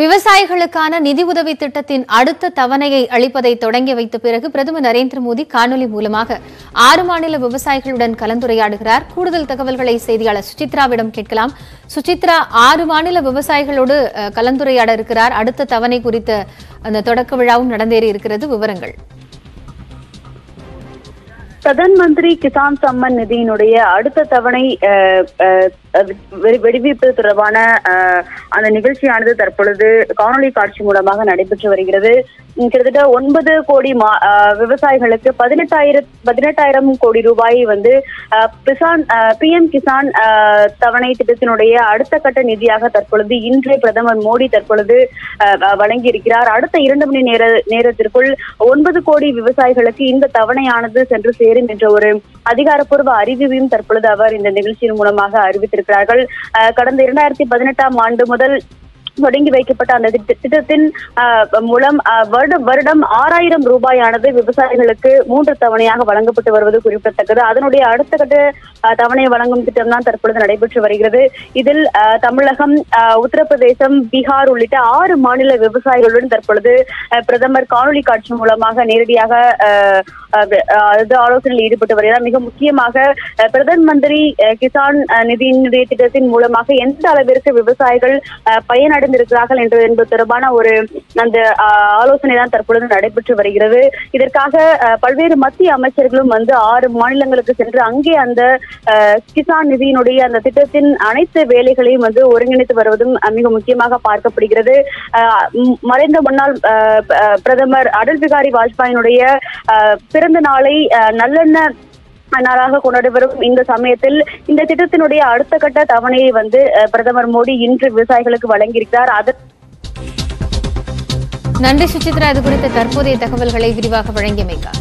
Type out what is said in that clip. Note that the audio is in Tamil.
விவசாயிகளுக்கான நிதி உதவி திட்டத்தின் அடுத்த தவணையை அளிப்பதை தொடங்கி வைத்த பிறகு பிரதமர் நரேந்திர மோடி காணொலி மூலமாக ஆறு மாநில விவசாயிகளுடன் கலந்துரையாடுகிறார். கூடுதல் தகவல்களை செய்தியாளர் சுசித்ராவிடம் கேட்கலாம். சுசித்ரா ஆறு மாநில விவசாயிகளோடு கலந்துரையாட இருக்கிறார். அடுத்த தவணை குறித்த அந்த தொடக்க விழாவும் நடந்தேறி இருக்கிறது. விவரங்கள். பிரதான் மந்திரி கிசான் சம்மன் நிதியினுடைய அடுத்த தவணை வெடிவிப்பு தொடர்பான அஹ், அந்த நிகழ்ச்சியானது தற்பொழுது காணொலி காட்சி மூலமாக நடைபெற்று வருகிறது. கிட்டத்தட்ட ஒன்பது கோடி மா- அஹ், விவசாயிகளுக்கு பதினெட்டாயிரம் பதினெட்டாயிரம் கோடி ரூபாய் வந்து பி எம் பிஎம் கிசான் தவணை திட்டத்தினுடைய அடுத்த கட்ட நிதியாக தற்பொழுது இன்று பிரதமர் மோடி தற்பொழுது அஹ், அஹ், வழங்கியிருக்கிறார். அடுத்த இரண்டு மணி நேர நேரத்திற்குள் ஒன்பது கோடி விவசாயிகளுக்கு இந்த தவணையானது சென்று சேரும் என்ற ஒரு அதிகாரப்பூர்வ அறிவிப்பையும் தற்பொழுது அவர் இந்த நிகழ்ச்சியின் மூலமாக அறிவித்திருக்கிறார்கள். அஹ், கடந்த இரண்டாயிரத்தி பதினெட்டாம் ஆண்டு முதல் தொடங்கி வைக்கப்பட்ட அந்த திட்டத்தின் மூலம் வருடம் வருடம் ஆறாயிரம் ரூபாயானது விவசாயிகளுக்கு மூன்று தவணையாக வழங்கப்பட்டு வருவது குறிப்பிடத்தக்கது. அதனுடைய அடுத்த கட்ட தவணையை வழங்கும் திட்டம் தான் தற்பொழுது நடைபெற்று வருகிறது. இதில் தமிழகம் உத்தரப்பிரதேசம் பீகார் உள்ளிட்ட ஆறு மாநில விவசாயிகளுடன் தற்பொழுது பிரதமர் காணொலி காட்சி மூலமாக நேரடியாக ஆலோசனையில் ஈடுபட்டு வருகிறார். மிக முக்கியமாக பிரதம மந்திரி கிசான் நிதியினுடைய திட்டத்தின் மூலமாக எந்த அளவிற்கு விவசாயிகள் பயனடை அடைந்திருக்கிறார்கள் என்று என்பது தொடர்பான ஒரு அந்த ஆலோசனை தான் தற்பொழுது நடைபெற்று வருகிறது. இதற்காக பல்வேறு மத்திய அமைச்சர்களும் வந்து ஆறு மாநிலங்களுக்கு சென்று அங்கே அந்த கிசான் நிதியினுடைய அந்த திட்டத்தின் அனைத்து வேலைகளையும் வந்து ஒருங்கிணைத்து வருவதும் மிக முக்கியமாக பார்க்கப்படுகிறது. மறைந்த முன்னாள் பிரதமர் அடல் பிகாரி வாஜ்பாயினுடைய பிறந்த நாளை நல்லெண்ண நாளாக கொண்டாடி வரும் இந்த சமயத்தில் இந்த திட்டத்தினுடைய அடுத்த கட்ட தவணையை வந்து அஹ், பிரதமர் மோடி இன்று விவசாயிகளுக்கு வழங்கியிருக்கிறார். அதற்கு நன்றி சுசித்ரா இது குறித்த தற்போதைய தகவல்களை விரிவாக வழங்கியமைக்கார்